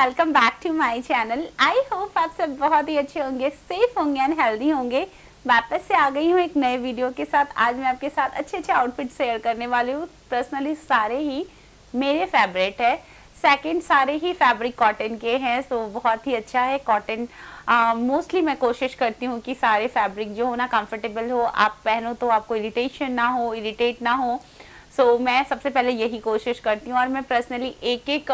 Welcome back to my channel I hope आप सब बहुत ही अच्छे होंगे सेफ़ होंगे एंड हेल्दी होंगे। वापस से आ गई हूँ एक नए वीडियो के साथ। आज मैं आपके साथ अच्छे अच्छे आउटफिट शेयर करने वाली हूँ। पर्सनली सारे ही मेरे फेवरेट है। सेकंड सारे ही फैब्रिक कॉटन के हैं सो बहुत ही अच्छा है कॉटन मोस्टली uh, मैं कोशिश करती हूँ कि सारे फैब्रिक जो हो ना कंफर्टेबल हो। आप पहनो तो आपको इरिटेशन ना हो इरिटेट ना हो। सो so, मैं सबसे पहले यही कोशिश करती हूँ और मैं पर्सनली एक एक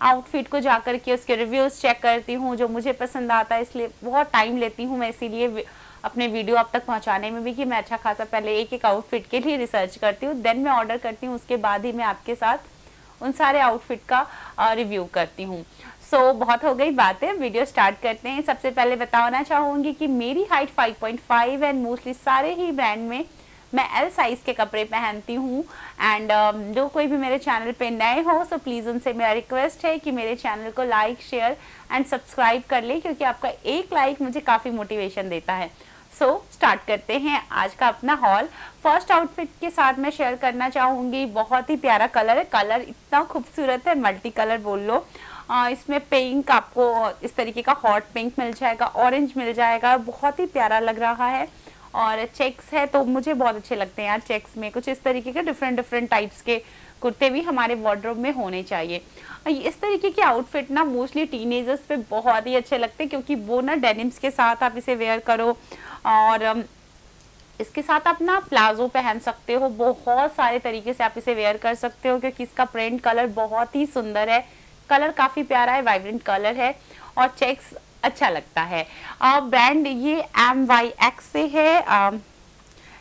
आउटफिट को जा कर के उसके रिव्यूज़ चेक करती हूँ जो मुझे पसंद आता है इसलिए बहुत टाइम लेती हूँ मैं इसीलिए अपने वीडियो अब तक पहुँचाने में भी कि मैं अच्छा खासा पहले एक एक आउटफिट के लिए रिसर्च करती हूँ देन मैं ऑर्डर करती हूँ उसके बाद ही मैं आपके साथ उन सारे आउटफिट का रिव्यू करती हूँ। सो so, बहुत हो गई बातें वीडियो स्टार्ट करते हैं। सबसे पहले बताना चाहूँगी कि मेरी हाइट 5.5 एंड मोस्टली सारे ही ब्रांड में मैं एल साइज़ के कपड़े पहनती हूँ। एंड um, जो कोई भी मेरे चैनल पे नए हो सो प्लीज़ उनसे मेरा रिक्वेस्ट है कि मेरे चैनल को लाइक शेयर एंड सब्सक्राइब कर ले क्योंकि आपका एक लाइक मुझे काफ़ी मोटिवेशन देता है। सो so, स्टार्ट करते हैं आज का अपना हॉल फ़र्स्ट आउटफिट के साथ मैं शेयर करना चाहूँगी। बहुत ही प्यारा कलर है। कलर इतना खूबसूरत है मल्टी कलर बोल लो। आ, इसमें पिंक आपको इस तरीके का हॉट पिंक मिल जाएगा ऑरेंज मिल जाएगा। बहुत ही प्यारा लग रहा है। और चेक्स है तो मुझे बहुत अच्छे लगते हैं यार चेक्स में। कुछ इस तरीके के डिफरेंट डिफरेंट टाइप्स के कुर्ते भी हमारे वार्ड्रोब में होने चाहिए। इस तरीके के आउटफिट ना मोस्टली टीनेजर्स पे बहुत ही अच्छे लगते हैं, क्योंकि वो ना डेनिम्स के साथ आप इसे वेयर करो और इसके साथ आप ना प्लाजो पहन सकते हो। बहुत सारे तरीके से आप इसे वेयर कर सकते हो, क्योंकि इसका प्रिंट कलर बहुत ही सुंदर है। कलर काफ़ी प्यारा है वाइब्रेंट कलर है। और चेक्स अच्छा लगता है। ब्रांड ये एम वाई एक्स से है आ,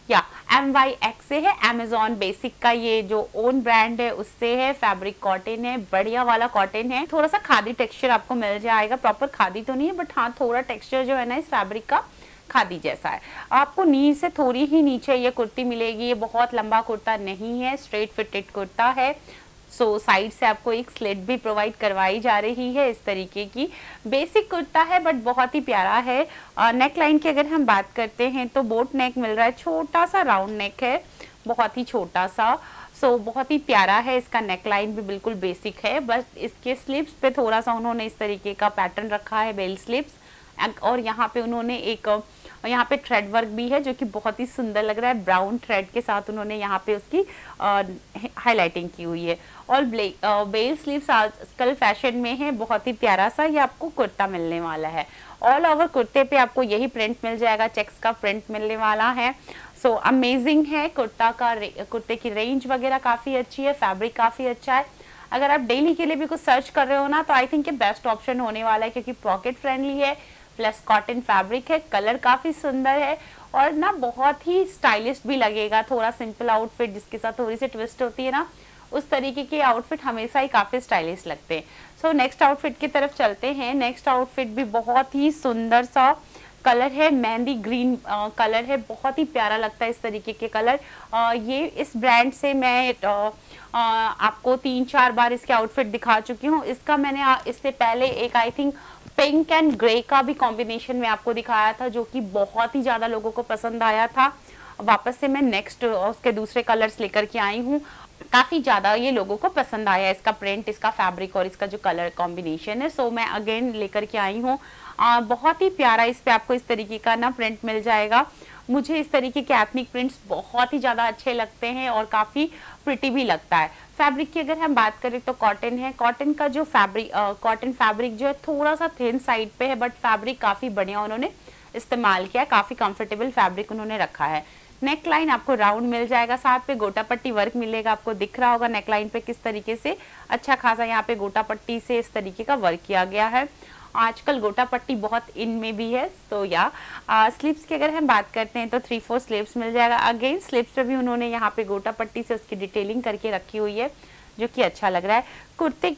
या एम वाई एक्स से है। अमेजोन बेसिक का ये जो ओन ब्रांड है उससे है। फैब्रिक कॉटन है बढ़िया वाला कॉटन है। थोड़ा सा खादी टेक्सचर आपको मिल जाएगा। प्रॉपर खादी तो नहीं है बट हाँ थोड़ा टेक्सचर जो है ना इस फैब्रिक का खादी जैसा है। आपको नी से थोड़ी ही नीचे ये कुर्ती मिलेगी। ये बहुत लंबा कुर्ता नहीं है स्ट्रेट फिटेड कुर्ता है। सो so, साइड से आपको एक स्लेट भी प्रोवाइड करवाई जा रही है इस तरीके की। बेसिक कुर्ता है बट बहुत ही प्यारा है। नेक लाइन की अगर हम बात करते हैं तो बोट नेक मिल रहा है। छोटा सा राउंड नेक है। बहुत ही छोटा सा सो so, बहुत ही प्यारा है। इसका नेक लाइन भी बिल्कुल बेसिक है। बस इसके स्लिप्स पे थोड़ा सा उन्होंने इस तरीके का पैटर्न रखा है बेल स्लिप्स और यहाँ पे उन्होंने एक यहाँ पे थ्रेड वर्क भी है जो कि बहुत ही सुंदर लग रहा है। ब्राउन थ्रेड के साथ उन्होंने यहाँ पे उसकी हाईलाइटिंग की हुई है। और बेल स्लीव्स आजकल फ़ैशन में है बहुत ही प्यारा सा ये आपको कुर्ता मिलने वाला है। ऑल ओवर कुर्ते पे आपको यही प्रिंट मिल जाएगा चेक्स का प्रिंट मिलने वाला है। सो so, अमेजिंग है कुर्ता का कुर्ते की रेंज वगैरह काफ़ी अच्छी है फैब्रिक काफ़ी अच्छा है। अगर आप डेली के लिए भी कुछ सर्च कर रहे हो ना तो आई थिंक ये बेस्ट ऑप्शन होने वाला है क्योंकि पॉकेट फ्रेंडली है। प्लस कॉटन फैब्रिक है, कलर काफ़ी सुंदर है और ना बहुत ही स्टाइलिश भी लगेगा, थोड़ा सिंपल आउटफिट जिसके साथ थोड़ी सी ट्विस्ट होती है ना, उस तरीके के आउटफिट हमेशा ही काफ़ी स्टाइलिश लगते हैं। सो नेक्स्ट आउटफिट की तरफ़ चलते हैं। नेक्स्ट आउटफिट भी बहुत ही सुंदर सा कलर है मेहंदी ग्रीन आ, कलर है बहुत ही प्यारा लगता है इस तरीके के कलर। आ, ये इस ब्रांड से मैं आ, आ, आपको तीन चार बार इसके आउटफिट दिखा चुकी हूँ। इसका मैंने इससे पहले एक I think pink and grey का भी कॉम्बिनेशन में आपको दिखाया था जो कि बहुत ही ज़्यादा लोगों को पसंद आया था। वापस से मैं नेक्स्ट उसके दूसरे कलर्स लेकर के आई हूँ। काफ़ी ज़्यादा ये लोगों को पसंद आया इसका प्रिंट इसका फैब्रिक और इसका जो कलर कॉम्बिनेशन है। सो मैं अगेन लेकर के आई हूँ। बहुत ही प्यारा इस पे आपको इस तरीके का ना प्रिंट मिल जाएगा। मुझे इस तरीके के एथनिक प्रिंट्स बहुत ही ज़्यादा अच्छे लगते हैं और काफ़ी प्रिटी भी लगता है। फैब्रिक की अगर हम बात करें तो कॉटन है। कॉटन का जो फैब्रिक कॉटन फैब्रिक जो है, थोड़ा सा थिन साइड पे है बट फैब्रिक काफ़ी बढ़िया उन्होंने इस्तेमाल किया काफ़ी कंफर्टेबल फैब्रिक उन्होंने रखा है। नेक लाइन आपको राउंड मिल जाएगा साथ पे गोटा पट्टी वर्क मिलेगा, आपको दिख रहा होगा नेक लाइन पे किस तरीके से। अच्छा खासा यहाँ पे गोटा पट्टी से इस तरीके का वर्क किया गया है। आजकल गोटा पट्टी बहुत इन में भी है तो या स्लिप्स की अगर हम बात करते हैं तो थ्री फोर स्लिप्स मिल जाएगा. अगेन स्लिप्स पे भी उन्होंने यहाँ पे गोटा पट्टी से उसकी डिटेलिंग करके रखी हुई है जो कि अच्छा लग रहा है. कुर्ते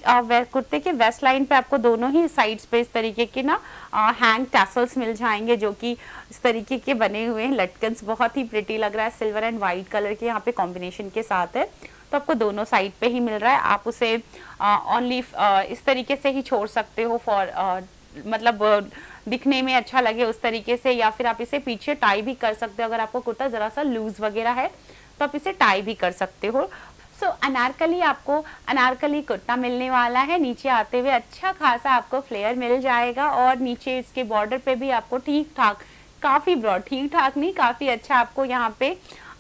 कुर्ते के वेस्ट लाइन पे आपको दोनों ही साइड्स पे इस तरीके के ना आ, हैंग टैसल्स मिल जाएँगे जो कि इस तरीके के बने हुए हैं. लटकन्स बहुत ही प्रिटी लग रहा है. सिल्वर एंड वाइट कलर के यहाँ पे कॉम्बिनेशन के साथ है. तो आपको दोनों साइड पे ही मिल रहा है। आप उसे ओनली इस तरीके से ही छोड़ सकते हो फॉर मतलब दिखने में अच्छा लगे उस तरीके से या फिर आप इसे पीछे टाई भी कर सकते हो। अगर आपको कुर्ता ज़रा सा लूज वगैरह है तो आप इसे टाई भी कर सकते हो। सो so, अनारकली आपको अनारकली कुर्ता मिलने वाला है। नीचे आते हुए अच्छा खासा आपको फ्लेयर मिल जाएगा और नीचे इसके बॉर्डर पे भी आपको ठीक ठाक काफ़ी ब्रॉड ठीक ठाक नहीं काफ़ी अच्छा आपको यहाँ पे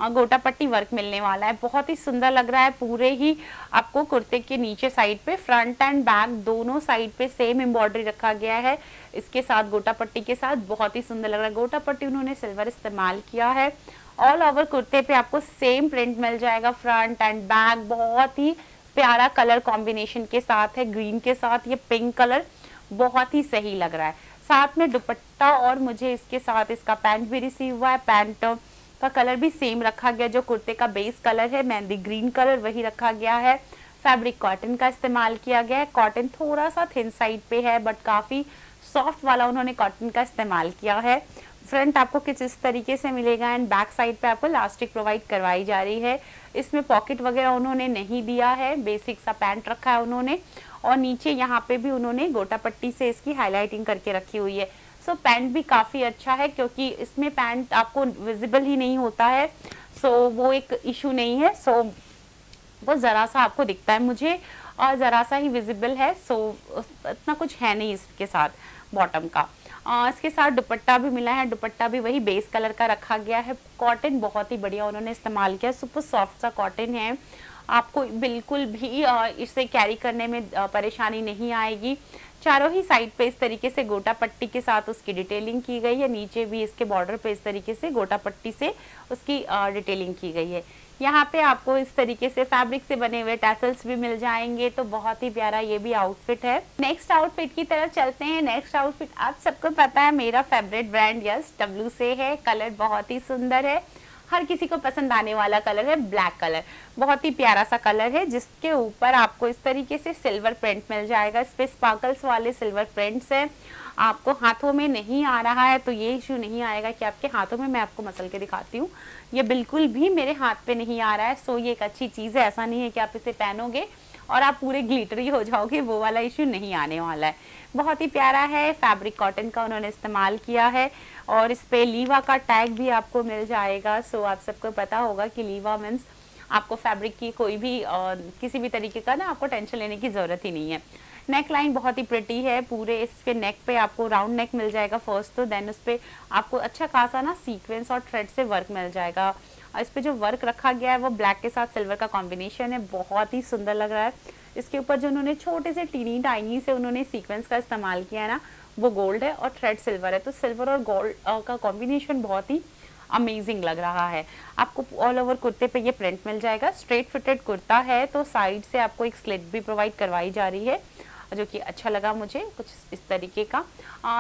गोटा पट्टी वर्क मिलने वाला है। बहुत ही सुंदर लग रहा है। पूरे ही आपको कुर्ते के नीचे साइड पे, फ्रंट एंड बैक दोनों साइड पे सेम एम्ब्रॉयडरी रखा गया है। इसके साथ गोटा पट्टी के साथ बहुत ही सुंदर लग रहा है। गोटा पट्टी उन्होंने सिल्वर इस्तेमाल किया है। ऑल ओवर कुर्ते पे आपको सेम प्रिंट मिल जाएगा। फ्रंट एंड बैक बहुत ही प्यारा कलर कॉम्बिनेशन के साथ है। ग्रीन के साथ ये पिंक कलर बहुत ही सही लग रहा है। साथ में दुपट्टा और मुझे इसके साथ इसका पैंट भी रिसीव हुआ है। पैंट का कलर भी सेम रखा गया, जो कुर्ते का बेस कलर है, मेहंदी ग्रीन कलर वही रखा गया है। फैब्रिक कॉटन का इस्तेमाल किया गया है। कॉटन थोड़ा सा थिन साइड पे है बट काफ़ी सॉफ्ट वाला उन्होंने कॉटन का इस्तेमाल किया है। फ्रंट आपको किस, इस तरीके से मिलेगा एंड बैक साइड पे आपको लास्टिक प्रोवाइड करवाई जा रही है। इसमें पॉकेट वगैरह उन्होंने नहीं दिया है बेसिक सा पैंट रखा है उन्होंने। और नीचे यहाँ पे भी उन्होंने गोटा पट्टी से इसकी हाईलाइटिंग करके रखी हुई है। सो so, पैंट भी काफ़ी अच्छा है क्योंकि इसमें पैंट आपको विजिबल ही नहीं होता है। सो so, वो एक इशू नहीं है। सो so, वो ज़रा सा आपको दिखता है मुझे और ज़रा सा ही विजिबल है। सो so, इतना कुछ है नहीं इसके साथ बॉटम का। आ, इसके साथ दुपट्टा भी मिला है। दुपट्टा भी वही बेस कलर का रखा गया है। कॉटन बहुत ही बढ़िया उन्होंने इस्तेमाल किया। सुपर सॉफ्ट सा कॉटन है। आपको बिल्कुल भी इसे कैरी करने में परेशानी नहीं आएगी। चारों ही साइड पे इस तरीके से गोटा पट्टी के साथ उसकी डिटेलिंग की गई है। नीचे भी इसके बॉर्डर पे इस तरीके से गोटा पट्टी से उसकी डिटेलिंग की गई है। यहाँ पे आपको इस तरीके से फैब्रिक से बने हुए टैसल्स भी मिल जाएँगे तो बहुत ही प्यारा ये भी आउटफिट है। नेक्स्ट आउटफिट की तरफ़ चलते हैं। नेक्स्ट आउटफिट आप सबको पता है, मेरा फेवरेट ब्रांड यस डब्लू से है। कलर बहुत ही सुंदर है। हर किसी को पसंद आने वाला कलर है, ब्लैक कलर। बहुत ही प्यारा सा कलर है, जिसके ऊपर आपको इस तरीके से सिल्वर प्रिंट मिल जाएगा। इस पर स्पार्कल्स वाले सिल्वर प्रिंट्स हैं। आपको हाथों में नहीं आ रहा है तो ये इशू नहीं आएगा कि आपके हाथों में, मैं आपको मसल के दिखाती हूँ। ये बिल्कुल भी मेरे हाथ पे नहीं आ रहा है, सो ये एक अच्छी चीज़ है। ऐसा नहीं है कि आप इसे पहनोगे। और आप पूरे ग्लिटरी हो जाओगे वो वाला इशू नहीं आने वाला है। बहुत ही प्यारा है फैब्रिक कॉटन का उन्होंने इस्तेमाल किया है और इस पे लीवा का टैग भी आपको मिल जाएगा। सो आप सबको पता होगा कि लीवा मीन्स आपको फैब्रिक की कोई भी आ, किसी भी तरीके का ना आपको टेंशन लेने की ज़रूरत ही नहीं है। नेक लाइन बहुत ही प्रिटी है पूरे इसके नेक पे आपको राउंड नेक मिल जाएगा फ़र्स्ट तो देन उस पर आपको अच्छा खासा ना सीक्वेंस और थ्रेड से वर्क मिल जाएगा। इस पर जो वर्क रखा गया है, वो ब्लैक के साथ सिल्वर का कॉम्बिनेशन है। बहुत ही सुंदर लग रहा है। इसके ऊपर जो उन्होंने छोटे से टीनी टाइनी से उन्होंने सीक्वेंस का इस्तेमाल किया है ना, वो गोल्ड है और थ्रेड सिल्वर है। तो सिल्वर और गोल्ड का कॉम्बिनेशन बहुत ही अमेजिंग लग रहा है। आपको ऑल ओवर कुर्ते पे ये प्रिंट मिल जाएगा। स्ट्रेट फिटेड कुर्ता है तो साइड से आपको एक स्लिट भी प्रोवाइड करवाई जा रही है। जो कि अच्छा लगा मुझे कुछ इस तरीके का।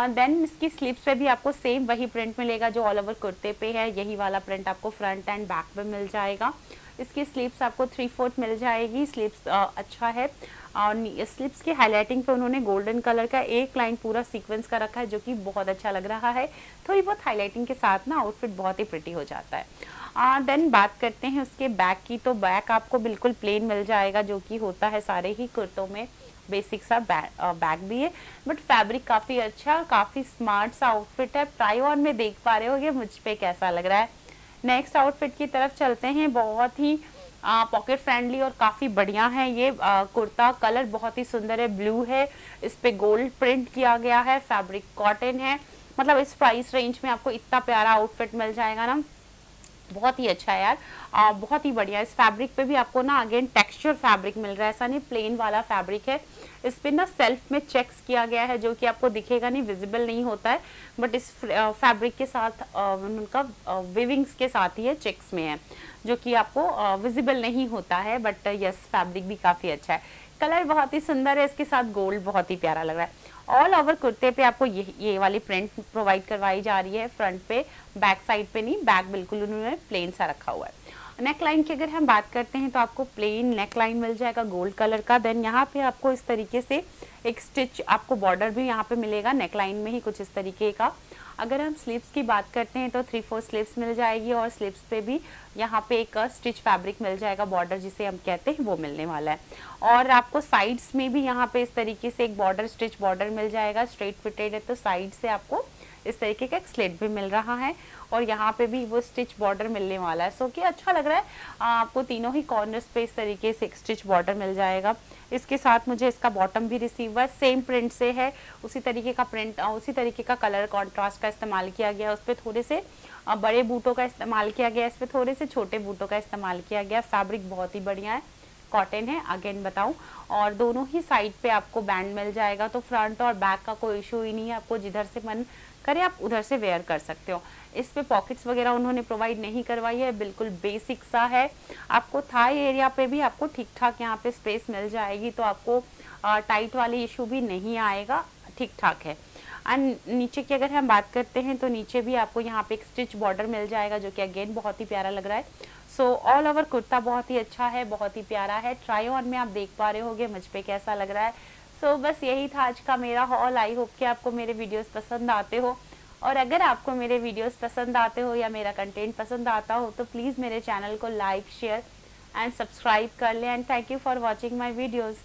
देन इसकी स्लीव्स पे भी आपको सेम वही प्रिंट मिलेगा जो ऑल ओवर कुर्ते पे है। यही वाला प्रिंट आपको फ्रंट एंड बैक पे मिल जाएगा। इसकी स्लीव्स आपको थ्री फोर्थ मिल जाएगी। स्लीव्स अच्छा है। और स्लिप्स की हाईलाइटिंग पे उन्होंने गोल्डन कलर का एक लाइन पूरा सीक्वेंस का रखा है, जो कि बहुत अच्छा लग रहा है। थोड़ी बहुत हाईलाइटिंग के साथ ना आउटफिट बहुत ही प्रिटी हो जाता है। देन बात करते हैं उसके बैक की। तो बैक आपको बिल्कुल प्लेन मिल जाएगा, जो कि होता है सारे ही कुर्तों में। बेसिक सा बैग भी है बट फैब्रिक काफ़ी अच्छा काफ़ी स्मार्ट सा आउटफिट है। ट्राई ऑन में देख पा रहे हो ये मुझ पे कैसा लग रहा है। नेक्स्ट आउटफिट की तरफ़ चलते हैं, बहुत ही पॉकेट फ्रेंडली और काफ़ी बढ़िया है ये। कुर्ता कलर बहुत ही सुंदर है ब्लू है। इस पे गोल्ड प्रिंट किया गया है फैब्रिक कॉटन है। मतलब इस प्राइस रेंज में आपको इतना प्यारा आउटफिट मिल जाएगा ना। बहुत ही अच्छा है यार। आ, बहुत ही बढ़िया इस फैब्रिक पे भी आपको ना अगेन टेक्सचर फैब्रिक मिल रहा है। ऐसा नहीं प्लेन वाला फैब्रिक है। इस पर ना सेल्फ में चेक्स किया गया है जो कि आपको दिखेगा नहीं विजिबल नहीं होता है। बट इस फैब्रिक के साथ उनका विविंग्स के साथ ही है चेक्स में है जो कि आपको विजिबल नहीं होता है। बट यस फैब्रिक भी काफ़ी अच्छा है। कलर बहुत ही सुंदर है। इसके साथ गोल्ड बहुत ही प्यारा लग रहा है। ऑल ओवर कुर्ते पे आपको ये ये वाली प्रिंट प्रोवाइड करवाई जा रही है फ्रंट पे बैक साइड पे नहीं बैक बिल्कुल उन्होंने प्लेन सा रखा हुआ है। नेक लाइन की अगर हम बात करते हैं तो आपको प्लेन नेक लाइन मिल जाएगा गोल्ड कलर का। देन यहाँ पे आपको इस तरीके से एक स्टिच आपको बॉर्डर भी यहाँ पे मिलेगा नेक लाइन में ही कुछ इस तरीके का। अगर हम स्लीव्स की बात करते हैं तो थ्री फोर स्लीव्स मिल जाएगी और स्लीव्स पे भी यहाँ पे एक स्टिच फैब्रिक मिल जाएगा, बॉर्डर जिसे हम कहते हैं, वो मिलने वाला है। और आपको साइड्स में भी यहाँ पे इस तरीके से एक बॉर्डर, स्टिच बॉर्डर मिल जाएगा, स्ट्रेट फिटेड है तो साइड से आपको इस तरीके का एक स्लेट भी मिल रहा है और यहाँ पे भी वो स्टिच बॉर्डर मिलने वाला है। सो कि अच्छा लग रहा है। आपको तीनों ही कॉर्नर्स पे इस तरीके से स्टिच बॉर्डर मिल जाएगा। इसके साथ मुझे इसका बॉटम भी रिसीव हुआ सेम प्रिंट से है। उसी तरीके का प्रिंट उसी तरीके का कलर कॉन्ट्रास्ट का इस्तेमाल किया गया उस पर थोड़े से बड़े बूटों का इस्तेमाल किया गया इस पर थोड़े से छोटे बूटों का इस्तेमाल किया गया फैब्रिक बहुत ही बढ़िया है। कॉटन है। अगेन बताऊँ। और दोनों ही साइड पे आपको बैंड मिल जाएगा। तो फ्रंट और बैक का कोई इशू ही नहीं है। आपको जिधर से मन करे, आप उधर से वेयर कर सकते हो। इस पे पॉकेट्स वगैरह उन्होंने प्रोवाइड नहीं करवाई है, बिल्कुल बेसिक सा है। आपको थाई एरिया पे भी आपको ठीक ठाक यहाँ पे स्पेस मिल जाएगी तो आपको टाइट वाली इशू भी नहीं आएगा ठीक ठाक है। एंड नीचे की अगर हम बात करते हैं तो नीचे भी आपको यहाँ पे एक स्टिच बॉर्डर मिल जाएगा, जो कि अगेन बहुत ही प्यारा लग रहा है। सो ऑल ओवर कुर्ता बहुत ही अच्छा है, बहुत ही प्यारा है। ट्राई ऑन में आप देख पा रहे होगे, मुझ पे कैसा लग रहा है। सो so, बस यही था आज का मेरा हॉल आई होप कि आपको मेरे वीडियोस पसंद आते हो. और अगर आपको मेरे वीडियोस पसंद आते हो या मेरा कंटेंट पसंद आता हो तो प्लीज़ मेरे चैनल को लाइक शेयर एंड सब्सक्राइब कर लें. And thank you for watching my videos